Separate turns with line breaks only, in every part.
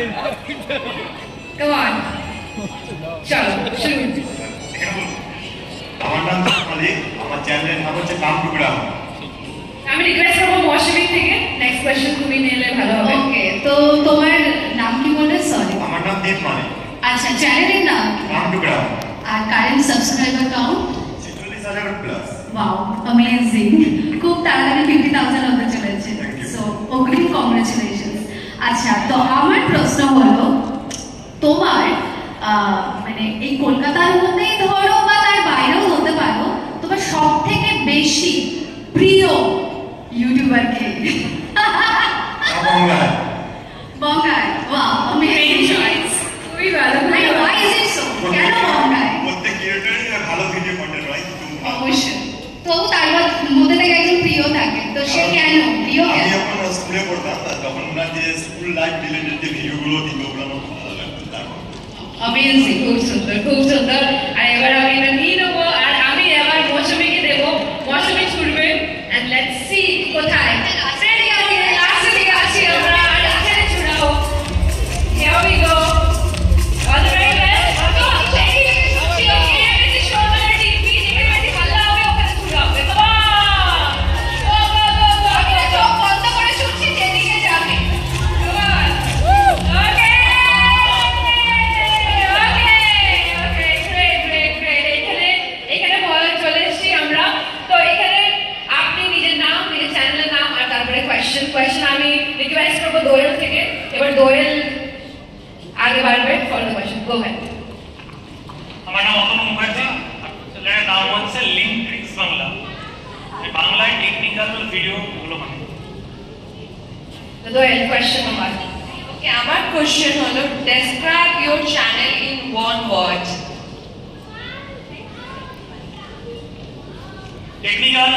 Come on. চলো শুরু
আমার নাম মালিক আমার চ্যানেলের নাম হচ্ছে কাম টুকরা
আমি রিকোয়েস্ট করবো মৌসুমি থেকে নেক্সট কোয়েশ্চেন তুমি নিলে ভালো হবে
ওকে তো তোমার নাম কি বলে সরি
আমার নাম দেব মানে
আচ্ছা চ্যানেলের নাম
কাম টুকরা
আর কারেন্ট সাবস্ক্রাইবার কাউন্ট
ছিচল্লিশ হাজার প্লাস
ওয়াও অ্যামেজিং খুব তাড়াতাড়ি ফিফটি থাউজেন্ড হতে চলেছে সো অগ্রিম কংগ্রেচুলেশন আচ্ছা তো আমার প্রশ্ন হলো তোমার আহ, মানে এই কলকাতার মধ্যেই ধরো বা তার বাইরেও হতে পারো তোমার সব থেকে বেশি প্রিয় ইউটিউবার কে
বাংলায়
বঙ্গায় ওয়াও অ্যামেজিং চয়েস
খুবই ভালো
মানে why is it so? কেন বঙ্গায়
প্রত্যেক ক্রিয়েটরের ভালো ভিডিও কন্টেন্ট
অবশ্যই। তবু তার মধ্যে থেকে একজন প্রিয় থাকে। তো সে কেন প্রিয়?
আমি
কেন
যখন স্কুলে পড়তাম তখন ওনার যে স্কুল লাইফ রিলেটেড যে ভিডিওগুলো দিত ওগুলো আমার খুব ভালো লাগতো তারপর
অমেজিং খুব সুন্দর খুব সুন্দর আর এবার আমি এটা আগে বাড়বে ফর দ্য কোয়েশ্চেন গো হ্যাঁ
আমার নাম অতনু মুখার্জি চ্যানেলের নাম হচ্ছে লিঙ্ক ট্রিক্স বাংলা এই বাংলায় টেকনিক্যাল ভিডিও গুলো বানাই
দোয়েল কোয়েশ্চেন নাম্বার
Okay, আমার question হলো describe your channel in one word.
Technical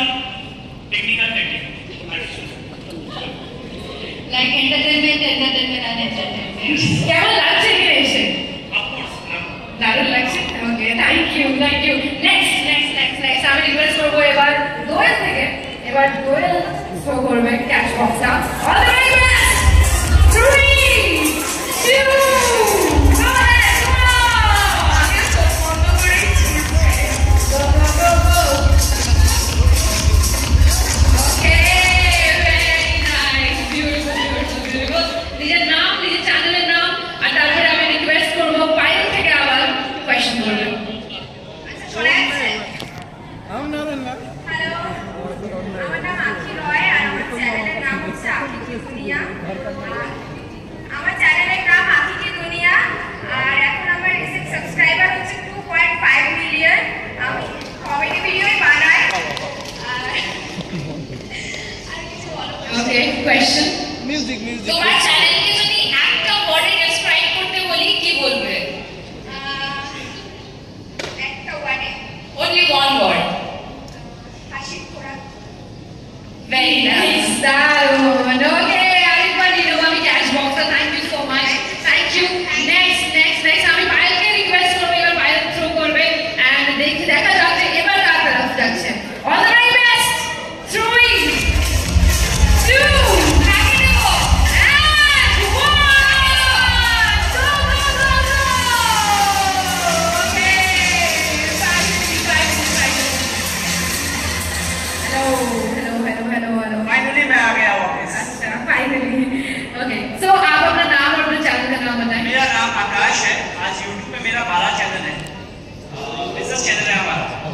technical technique
like entertainment entertainment R entertainment
কেমন লাগছে এখানে এসে? দারুণ লাগছে? Okay thank you thank you next next next next আমি রিকোয়েস্ট করব এবার দোয়েল থেকে। এবার দোয়েল শো করবে ক্যাশ বক্সটা অল দ্য ভেরি বেস্ট
দুনিয়া। আর আমার চ্যানেলের নাম আখি কি দুনিয়া আর এখন আমার রিসেন্ট সাবস্ক্রাইবার হচ্ছে 2.5 মিলিয়ন আমি কমেডি ভিডিওই বানাই আর আর কিছু বলো
ওকে কোয়েশ্চেন
তোমার চ্যানেলকে যদি একটা ওয়ার্ডে ডেসক্রাইব করতে বলি কি বলবে একটা ওয়ার্ডে অনলি ওয়ান ওয়ার্ড হাসি খোরাক
ভেরি নাইস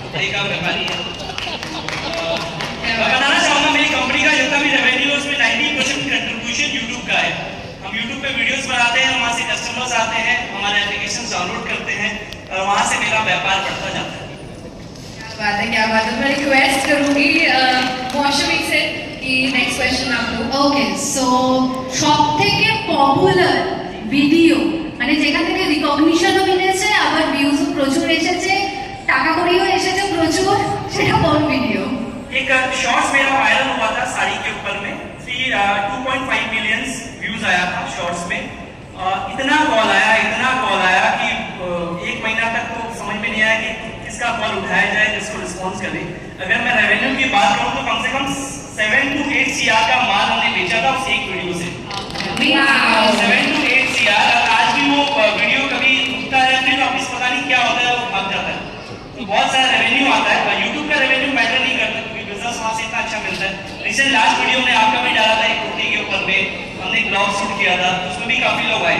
तरीका व्यापारी है मैं बताना चाहूंगा मेरी कंपनी का जितना भी रेवेन्यू है उसमें 90 परसेंट कंट्रीब्यूशन यूट्यूब का है हम यूट्यूब पे वीडियोस बनाते हैं वहाँ से कस्टमर्स आते हैं हमारे एप्लीकेशन डाउनलोड करते हैं और वहाँ से मेरा व्यापार बढ़ता जाता है
क्या बात है क्या बात है मैं रिक्वेस्ट करूंगी मौसमी से कि नेक्स्ट क्वेश्चन आप लोग
ওকে সো সব থেকে পপুলার ভিডিও
एक शॉर्ट्स मेरा वायरल हुआ था साड़ी के ऊपर में। Two point five million views आया था शॉर्ट्स में। अ, इतना कॉल आया इतना कॉल आया कि अ, एक महीना तक तो समझ में नहीं आया कि किसका कॉल उठाया जाए जिसको रिस्पॉन्स करे। अगर मैं रेवेन्यू की बात करूँ तो कम से कम सेवन टू एट सी का माल हमने बेचा था उस एक वीडियो से। सेवन टू एट सी आज भी वो वीडियो कभी उठता है अपने वापस पता नहीं क्या होता है वो भाग जाता है। तो बहुत सारा रेवेन्यू आता है यूट्यूब का रेवेन्यू मैटर नहीं करता क्योंकि बिज़नेस वहाँ से इतना अच्छा मिलता लास्ट वीडियो में आपका भी डाला था एक कुर्ती के ऊपर पे हमने ब्लॉग शूट किया था उसमें भी काफ़ी लोग आए।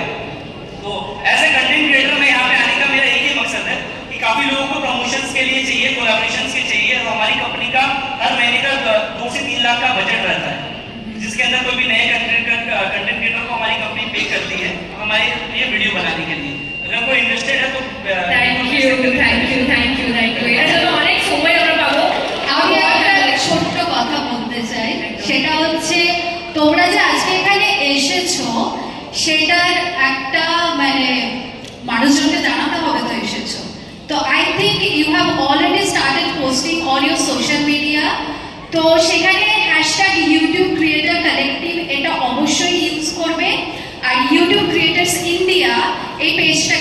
तो ऐसे कंटेंट क्रिएटर में यहाँ पे आने का मेरा यही मकसद है कि काफ़ी लोगों को प्रमोशन के लिए चाहिए कोलाब्रेशन के चाहिए और हमारी कंपनी का हर महीने का दो से तीन लाख का बजट रहता है जिसके अंदर कोई भी नए कंटेंट कंटेंट क्रिएटर को हमारी कंपनी पे करती है हमारे लिए वीडियो बनाने के लिए। अगर कोई इंटरेस्टेड है तो
thank you thank
you thank you thank you চাই সেটা হচ্ছে তোমরা যে আজকে এখানে এসেছ, সেটার একটা মানে মানুষজনকে জানাতে হবে তো এসেছ। তো I think you have already started posting on your social media তো সেখানে হ্যাশট্যাগ ইউটিউব ক্রিয়েটার কালেকটিভ এটা অবশ্যই ইউজ করবে। আর ইউটিউব ক্রিয়েটার্স ইন্ডিয়া এই পেজটা